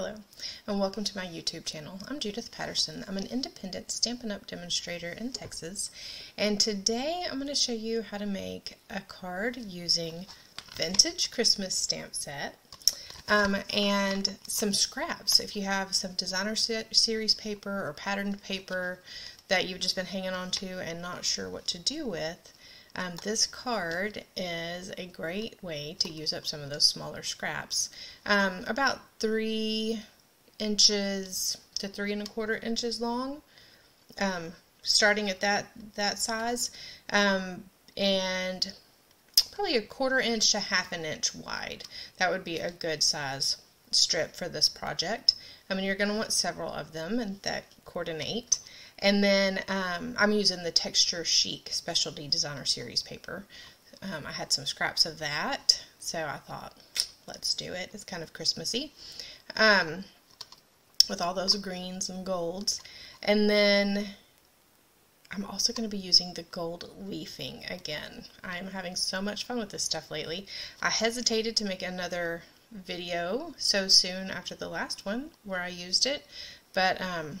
Hello, and welcome to my YouTube channel. I'm Judith Patterson. I'm an independent Stampin' Up! demonstrator in Texas, and today I'm going to show you how to make a card using vintage Christmas stamp set um, and some scraps. If you have some designer series paper or patterned paper that you've just been hanging on to and not sure what to do with, um, this card is a great way to use up some of those smaller scraps. Um, about three inches to three and a quarter inches long, um, starting at that that size, um, and probably a quarter inch to half an inch wide. That would be a good size strip for this project. I mean, you're going to want several of them and that coordinate. And then um, I'm using the Texture Chic Specialty Designer Series paper. Um, I had some scraps of that, so I thought, let's do it. It's kind of Christmassy. Um, with all those greens and golds. And then I'm also going to be using the gold leafing again. I'm having so much fun with this stuff lately. I hesitated to make another video so soon after the last one where I used it, but um,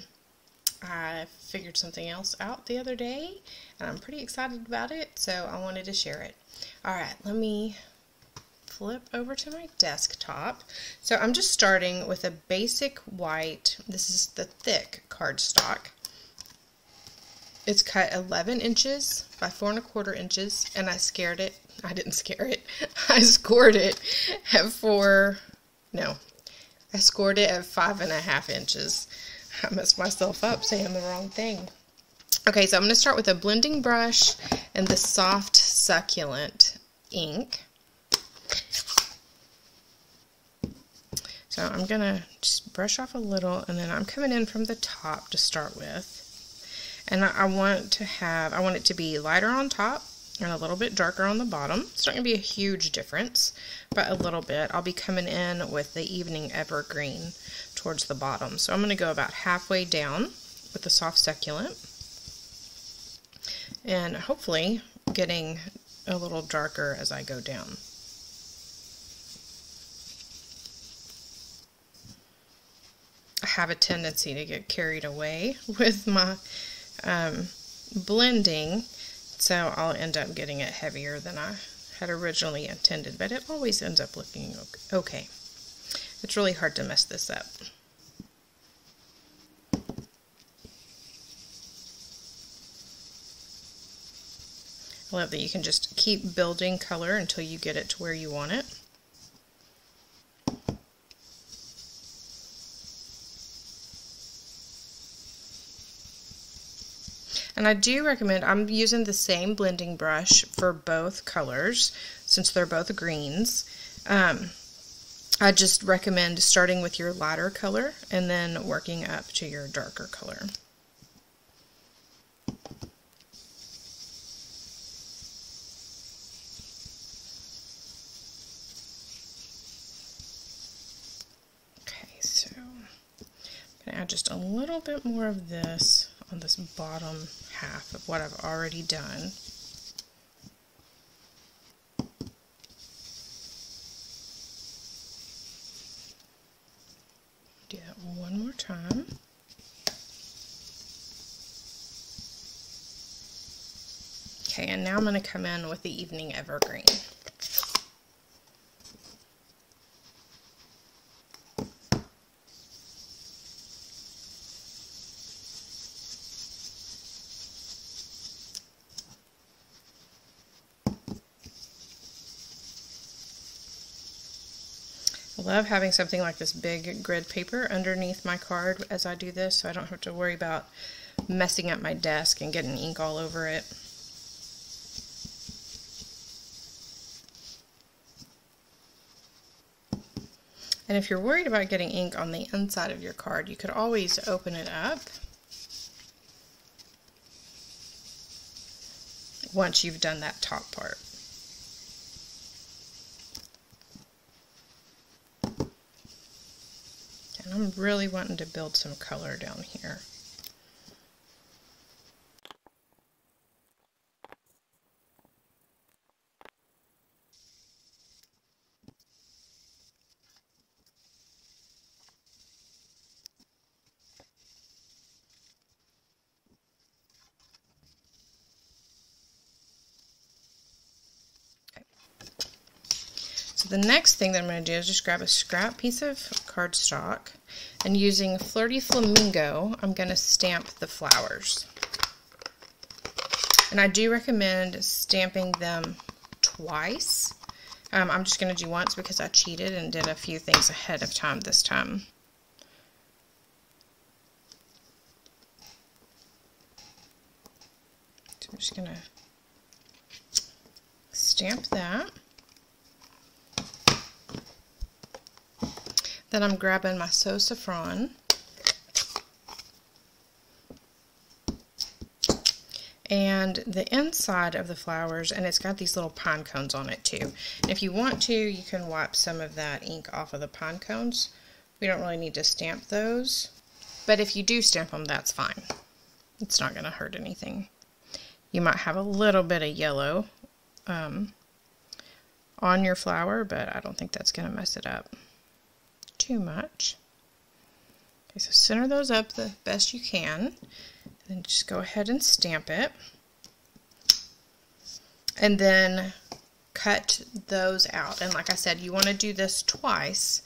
I figured something else out the other day and I'm pretty excited about it so I wanted to share it. Alright, let me flip over to my desktop. So I'm just starting with a basic white, this is the thick cardstock. It's cut 11 inches by four and a quarter inches and I scared it, I didn't scare it, I scored it at four, no, I scored it at five and a half inches. I messed myself up saying the wrong thing. Okay, so I'm going to start with a blending brush and the soft succulent ink. So I'm going to just brush off a little and then I'm coming in from the top to start with. And I want to have, I want it to be lighter on top and a little bit darker on the bottom. It's not going to be a huge difference, but a little bit. I'll be coming in with the Evening Evergreen towards the bottom. So I'm going to go about halfway down with the soft succulent and hopefully getting a little darker as I go down. I have a tendency to get carried away with my um, blending so I'll end up getting it heavier than I had originally intended, but it always ends up looking okay. It's really hard to mess this up. I love that you can just keep building color until you get it to where you want it. And I do recommend, I'm using the same blending brush for both colors since they're both greens. Um, I just recommend starting with your lighter color and then working up to your darker color. Okay, so I'm going to add just a little bit more of this on this bottom half of what I've already done. Do that one more time. Okay, and now I'm going to come in with the Evening Evergreen. Love having something like this big grid paper underneath my card as I do this so I don't have to worry about messing up my desk and getting ink all over it. And if you're worried about getting ink on the inside of your card, you could always open it up once you've done that top part. I'm really wanting to build some color down here. The next thing that I'm going to do is just grab a scrap piece of cardstock and using Flirty Flamingo, I'm going to stamp the flowers. And I do recommend stamping them twice. Um, I'm just going to do once because I cheated and did a few things ahead of time this time. So I'm just going to stamp that. Then I'm grabbing my So Saffron. and the inside of the flowers and it's got these little pine cones on it too. And if you want to you can wipe some of that ink off of the pine cones. We don't really need to stamp those. But if you do stamp them that's fine. It's not going to hurt anything. You might have a little bit of yellow um, on your flower but I don't think that's going to mess it up too much. Okay, so center those up the best you can. And just go ahead and stamp it. And then cut those out. And like I said, you want to do this twice.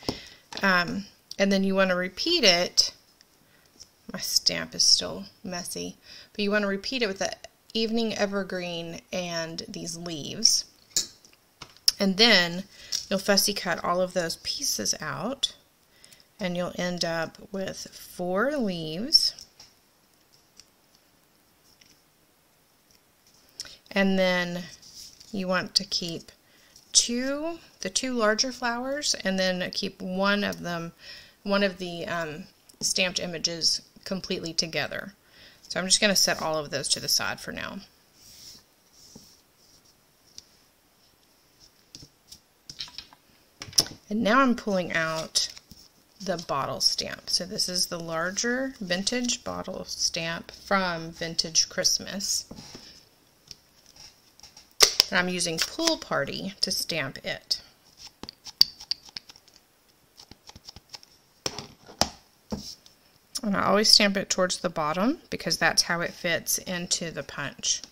Um, and then you want to repeat it. My stamp is still messy. But you want to repeat it with the evening evergreen and these leaves. And then you'll fussy cut all of those pieces out and you'll end up with four leaves. And then you want to keep two the two larger flowers and then keep one of them one of the um, stamped images completely together. So I'm just going to set all of those to the side for now. And now I'm pulling out the bottle stamp. So this is the larger vintage bottle stamp from Vintage Christmas. And I'm using Pool Party to stamp it. And I always stamp it towards the bottom because that's how it fits into the punch.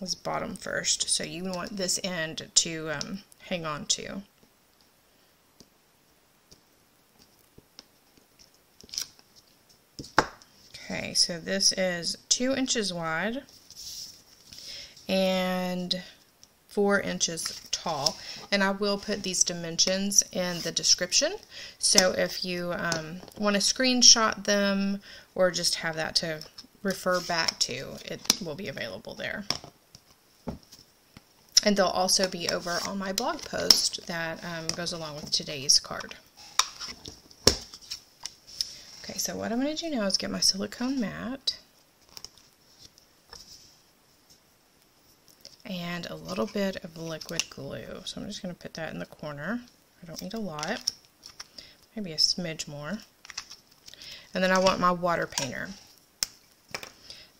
This bottom first. So you want this end to um, hang on to. Okay, so this is two inches wide and four inches tall. And I will put these dimensions in the description. So if you um, want to screenshot them or just have that to refer back to, it will be available there. And they'll also be over on my blog post that um, goes along with today's card. Okay, so what I'm going to do now is get my silicone mat and a little bit of liquid glue. So I'm just going to put that in the corner. I don't need a lot, maybe a smidge more. And then I want my water painter. I'm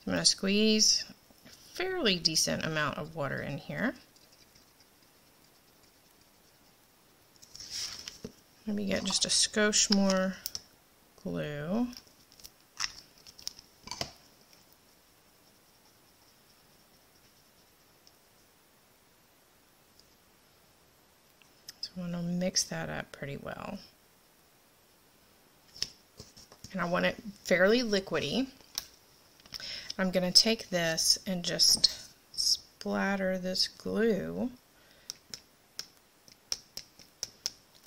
going to squeeze a fairly decent amount of water in here. Maybe get just a skosh more glue. So I want to mix that up pretty well. And I want it fairly liquidy. I'm going to take this and just splatter this glue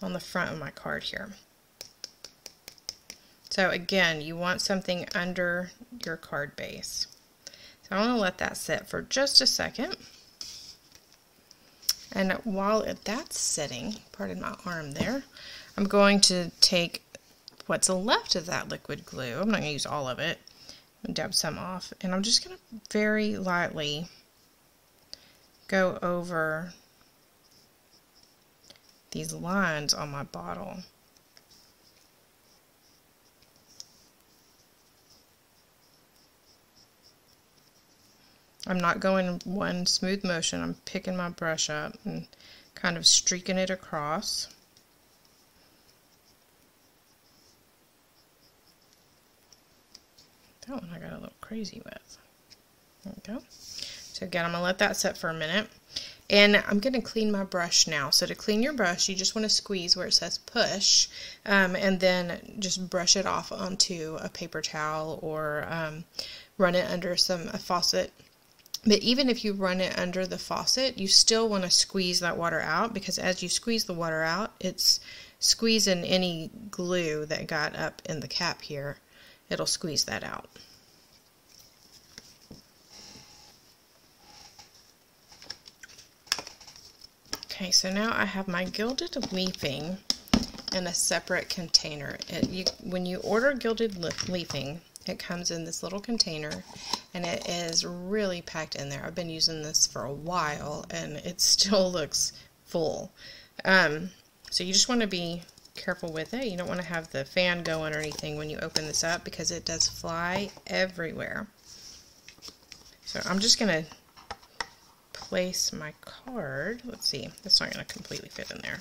on the front of my card here. So again, you want something under your card base. So I'm going to let that sit for just a second. And while that's sitting, pardon my arm there, I'm going to take what's left of that liquid glue. I'm not going to use all of it. I'm dab some off. And I'm just going to very lightly go over these lines on my bottle. I'm not going one smooth motion. I'm picking my brush up and kind of streaking it across. That one I got a little crazy with. There we go. So again, I'm going to let that set for a minute. And I'm going to clean my brush now. So to clean your brush, you just want to squeeze where it says push um, and then just brush it off onto a paper towel or um, run it under some a faucet. But even if you run it under the faucet, you still want to squeeze that water out because as you squeeze the water out, it's squeezing any glue that got up in the cap here. It'll squeeze that out. Okay, so now I have my gilded leafing in a separate container. It, you, when you order gilded leafing, it comes in this little container and it is really packed in there. I've been using this for a while and it still looks full. Um, so you just want to be careful with it. You don't want to have the fan going or anything when you open this up because it does fly everywhere. So I'm just going to place my card. Let's see, that's not going to completely fit in there.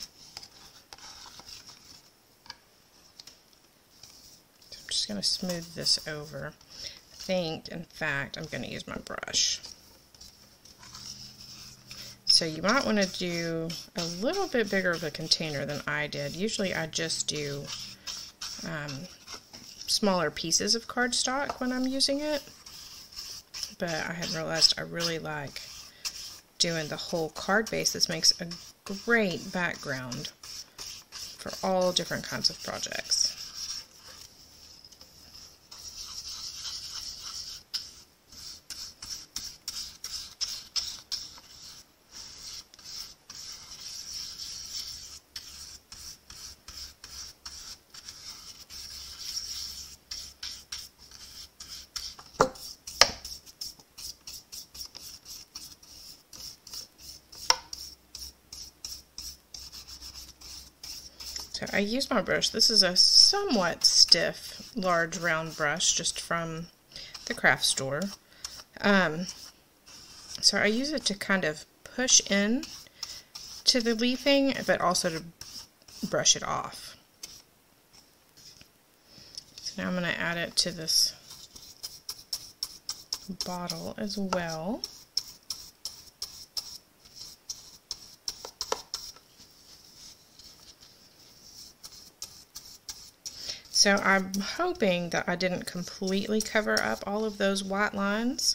So I'm just going to smooth this over. I think, in fact, I'm going to use my brush. So you might want to do a little bit bigger of a container than I did. Usually I just do um, smaller pieces of cardstock when I'm using it. But I had realized I really like doing the whole card base. This makes a great background for all different kinds of projects. Use my brush. This is a somewhat stiff, large round brush just from the craft store. Um, so I use it to kind of push in to the leafing, but also to brush it off. So now I'm going to add it to this bottle as well. So I'm hoping that I didn't completely cover up all of those white lines,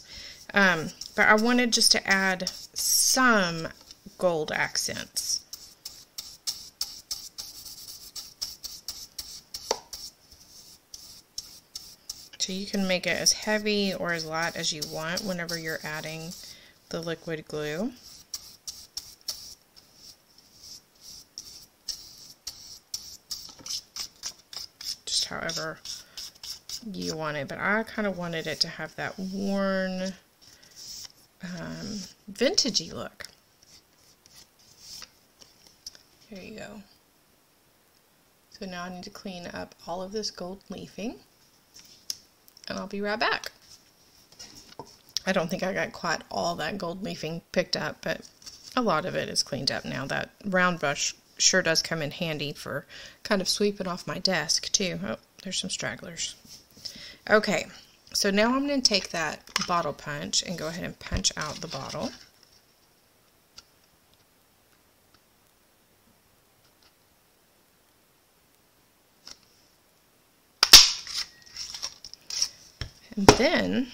um, but I wanted just to add some gold accents. So you can make it as heavy or as light as you want whenever you're adding the liquid glue. However you want it. But I kind of wanted it to have that worn, um, vintagey look. There you go. So now I need to clean up all of this gold leafing. And I'll be right back. I don't think I got quite all that gold leafing picked up, but a lot of it is cleaned up now. That round brush sure does come in handy for kind of sweeping off my desk too. Oh, there's some stragglers. Okay, so now I'm going to take that bottle punch and go ahead and punch out the bottle. And then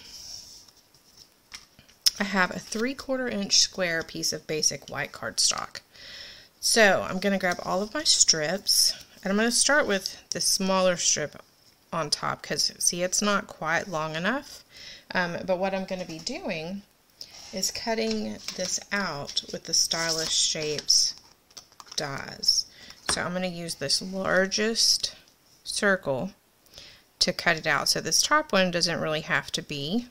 I have a three quarter inch square piece of basic white cardstock. So I'm going to grab all of my strips and I'm going to start with the smaller strip on top because see it's not quite long enough. Um, but what I'm going to be doing is cutting this out with the Stylish Shapes dies. So I'm going to use this largest circle to cut it out. So this top one doesn't really have to be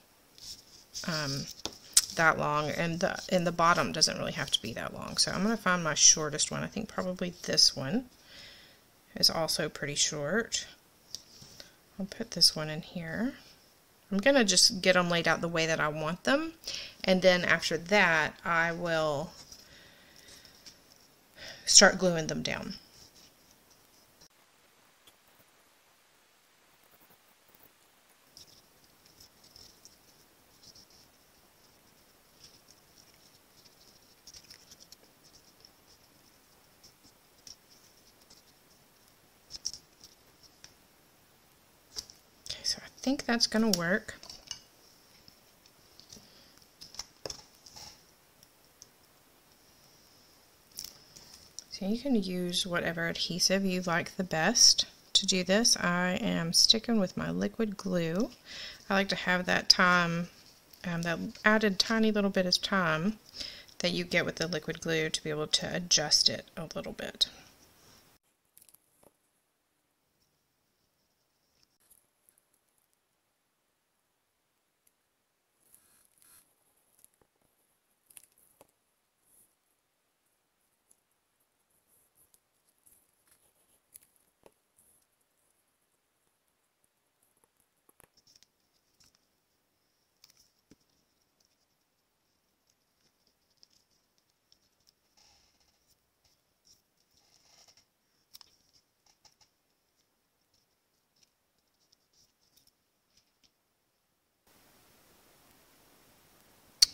um, that long and the and the bottom doesn't really have to be that long so I'm going to find my shortest one I think probably this one is also pretty short. I'll put this one in here. I'm going to just get them laid out the way that I want them and then after that I will start gluing them down think that's going to work. So you can use whatever adhesive you like the best. To do this, I am sticking with my liquid glue. I like to have that time, um, that added tiny little bit of time that you get with the liquid glue to be able to adjust it a little bit.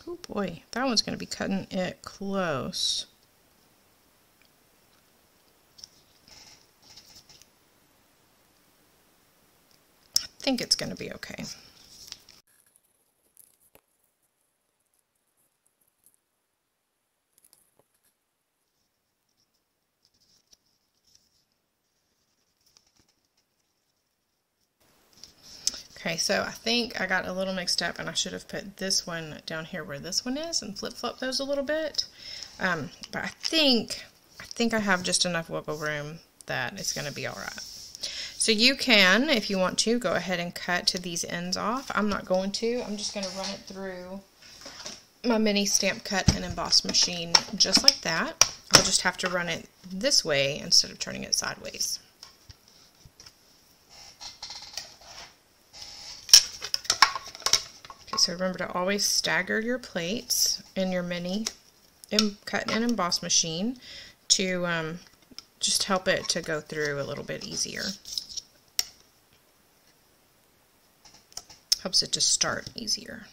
Oh boy, that one's going to be cutting it close. I think it's going to be okay. Okay, so I think I got a little mixed up and I should have put this one down here where this one is and flip-flop those a little bit. Um, but I think, I think I have just enough wiggle room that it's going to be alright. So you can, if you want to, go ahead and cut to these ends off. I'm not going to. I'm just going to run it through my mini stamp cut and emboss machine just like that. I'll just have to run it this way instead of turning it sideways. So remember to always stagger your plates in your mini cut and emboss machine to um, just help it to go through a little bit easier. Helps it to start easier.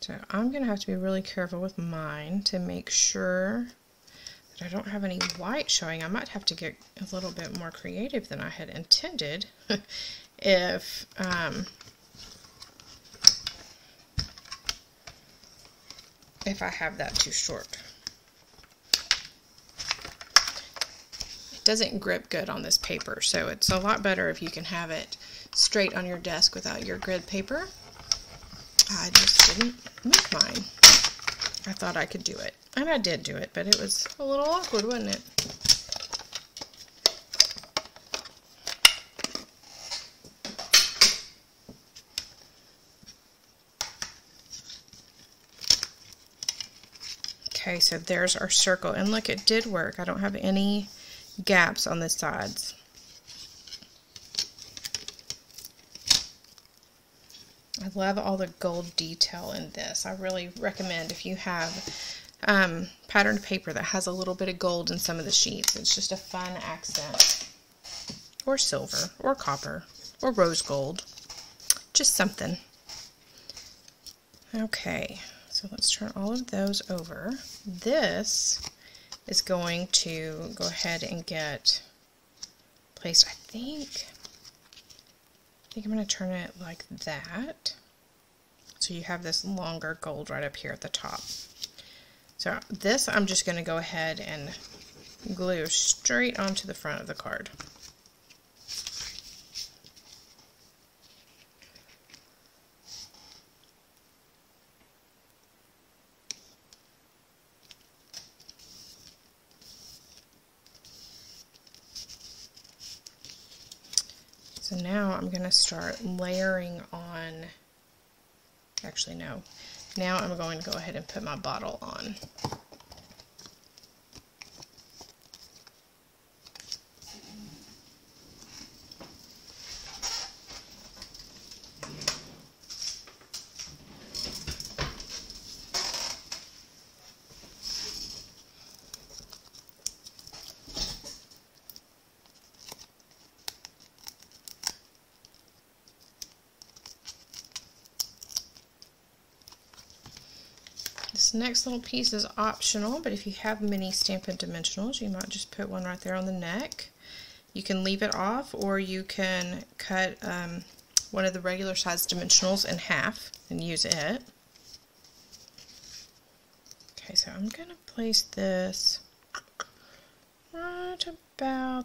So I'm going to have to be really careful with mine to make sure that I don't have any white showing. I might have to get a little bit more creative than I had intended if um, if I have that too short. It doesn't grip good on this paper, so it's a lot better if you can have it straight on your desk without your grid paper. I just didn't make mine. I thought I could do it. And I did do it, but it was a little awkward, wasn't it? Okay, so there's our circle. And look, it did work. I don't have any gaps on the sides. I love all the gold detail in this. I really recommend if you have um, patterned paper that has a little bit of gold in some of the sheets. It's just a fun accent. Or silver, or copper, or rose gold. Just something. Okay. So let's turn all of those over. This is going to go ahead and get placed, I think, I think I'm going to turn it like that. So you have this longer gold right up here at the top. So this I'm just going to go ahead and glue straight onto the front of the card. So now I'm going to start layering on, actually no, now I'm going to go ahead and put my bottle on. This next little piece is optional, but if you have mini Stampin' Dimensionals, you might just put one right there on the neck. You can leave it off, or you can cut um, one of the regular size dimensionals in half and use it. Okay, so I'm going to place this right about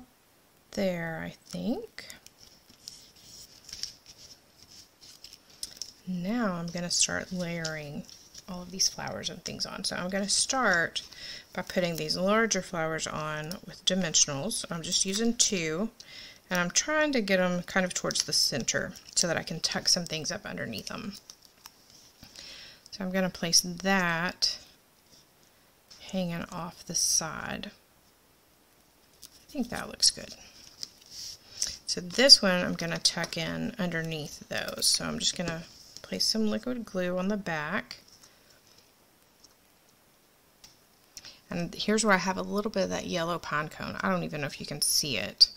there, I think. Now I'm going to start layering all of these flowers and things on. So I'm going to start by putting these larger flowers on with dimensionals. I'm just using two and I'm trying to get them kind of towards the center so that I can tuck some things up underneath them. So I'm going to place that hanging off the side. I think that looks good. So this one I'm going to tuck in underneath those. So I'm just going to place some liquid glue on the back. And here's where I have a little bit of that yellow pine cone. I don't even know if you can see it.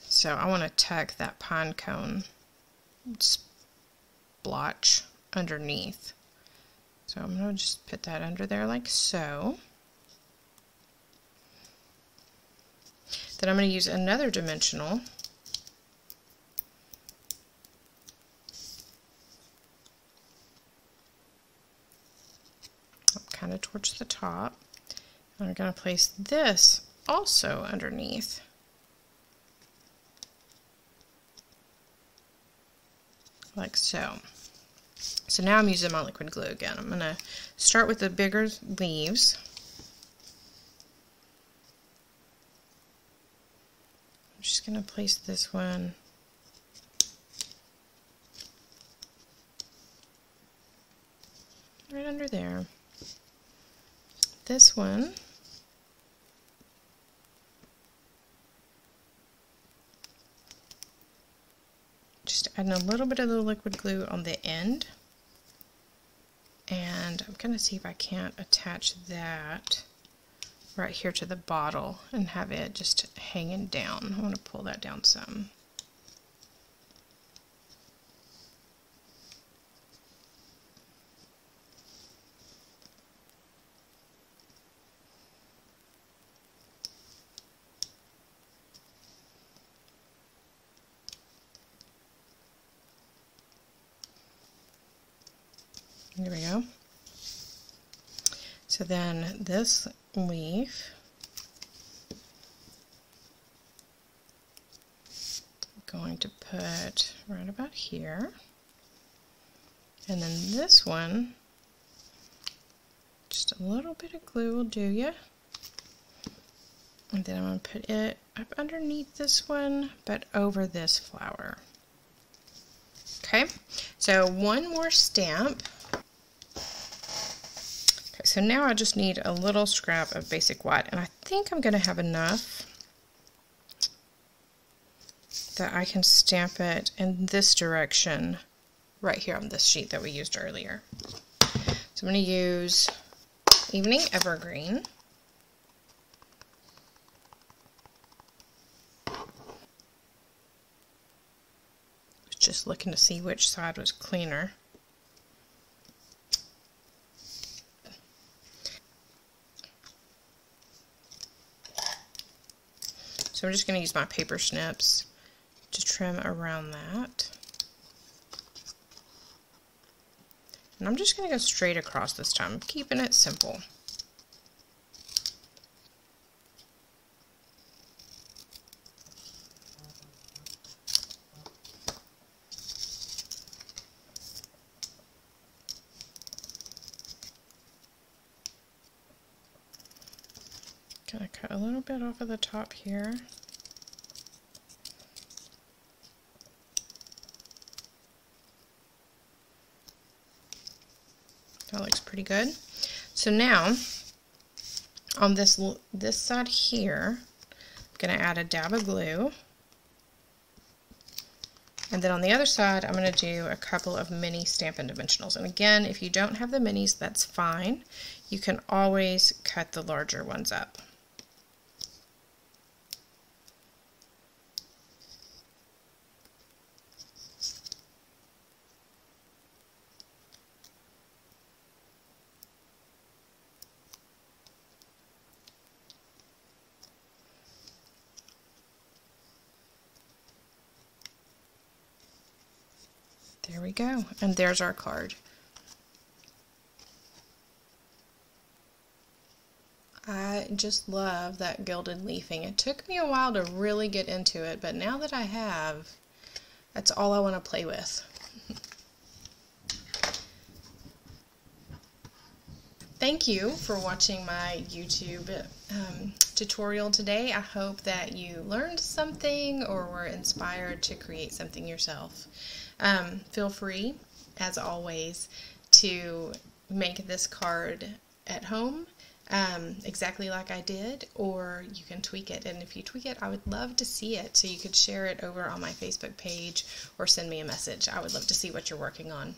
So I want to tuck that pine cone splotch underneath. So I'm going to just put that under there like so. Then I'm going to use another dimensional kind of towards the top. I'm going to place this also underneath. Like so. So now I'm using my liquid glue again. I'm going to start with the bigger leaves. I'm just going to place this one right under there this one. Just adding a little bit of the liquid glue on the end. And I'm going to see if I can't attach that right here to the bottle and have it just hanging down. I want to pull that down some. There we go. So then this leaf I'm going to put right about here. And then this one, just a little bit of glue will do ya. And then I'm going to put it up underneath this one, but over this flower. Okay, so one more stamp. So now I just need a little scrap of basic white, and I think I'm going to have enough that I can stamp it in this direction right here on this sheet that we used earlier. So I'm going to use Evening Evergreen. Just looking to see which side was cleaner. So I'm just going to use my paper snips to trim around that. And I'm just going to go straight across this time, keeping it simple. Gonna cut a little bit off of the top here. That looks pretty good. So now, on this this side here, I'm going to add a dab of glue. And then on the other side, I'm going to do a couple of mini Stampin' Dimensionals. And again, if you don't have the minis, that's fine. You can always cut the larger ones up. There we go. And there's our card. I just love that gilded leafing. It took me a while to really get into it, but now that I have, that's all I want to play with. Thank you for watching my YouTube um, tutorial today. I hope that you learned something or were inspired to create something yourself. Um, feel free, as always, to make this card at home um, exactly like I did, or you can tweak it. And if you tweak it, I would love to see it. So you could share it over on my Facebook page or send me a message. I would love to see what you're working on.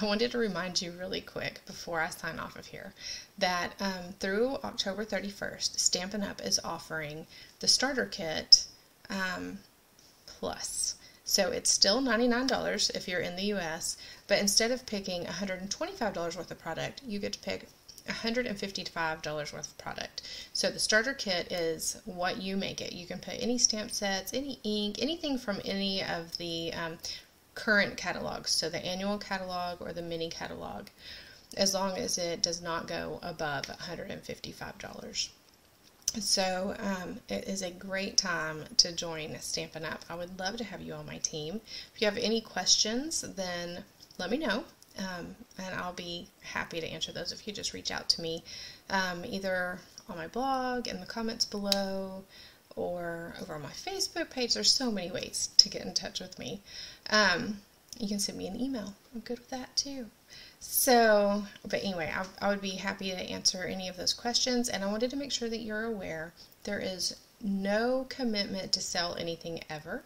I wanted to remind you really quick before I sign off of here that um, through October 31st, Stampin' Up! is offering the starter kit um, plus. So it's still $99 if you're in the US, but instead of picking $125 worth of product, you get to pick $155 worth of product. So the starter kit is what you make it. You can put any stamp sets, any ink, anything from any of the um, current catalogs, so the annual catalog or the mini catalog, as long as it does not go above $155. So um, it is a great time to join Stampin' Up! I would love to have you on my team. If you have any questions, then let me know um, and I'll be happy to answer those if you just reach out to me um, either on my blog in the comments below or over on my Facebook page. There's so many ways to get in touch with me. Um, you can send me an email. I'm good with that too. So, but anyway, I, I would be happy to answer any of those questions. And I wanted to make sure that you're aware there is no commitment to sell anything ever.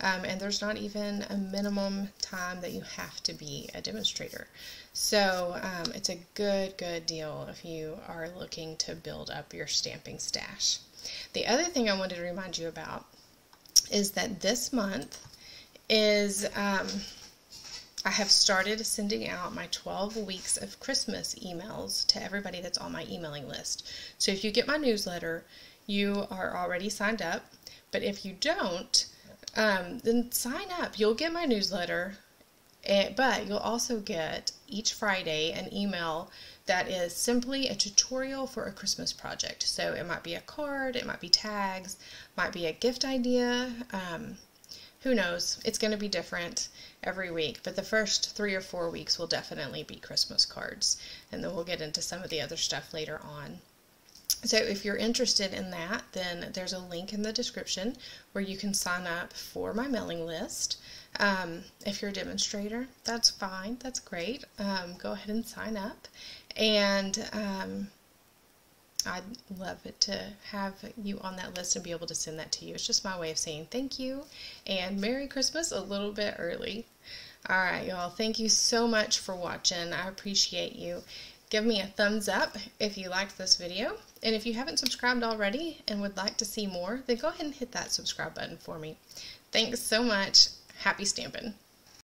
Um, and there's not even a minimum time that you have to be a demonstrator. So um, it's a good, good deal if you are looking to build up your stamping stash. The other thing I wanted to remind you about is that this month is um, I have started sending out my 12 weeks of Christmas emails to everybody that's on my emailing list. So if you get my newsletter, you are already signed up. But if you don't, um, then sign up. You'll get my newsletter, eh, but you'll also get each Friday an email that is simply a tutorial for a Christmas project. So it might be a card, it might be tags, might be a gift idea. Um, who knows? It's going to be different every week, but the first three or four weeks will definitely be Christmas cards, and then we'll get into some of the other stuff later on. So if you're interested in that, then there's a link in the description where you can sign up for my mailing list. Um, if you're a demonstrator, that's fine. That's great. Um, go ahead and sign up. And um, I'd love it to have you on that list and be able to send that to you. It's just my way of saying thank you and Merry Christmas a little bit early. All right, y'all. Thank you so much for watching. I appreciate you. Give me a thumbs up if you liked this video. And if you haven't subscribed already and would like to see more, then go ahead and hit that subscribe button for me. Thanks so much. Happy stamping.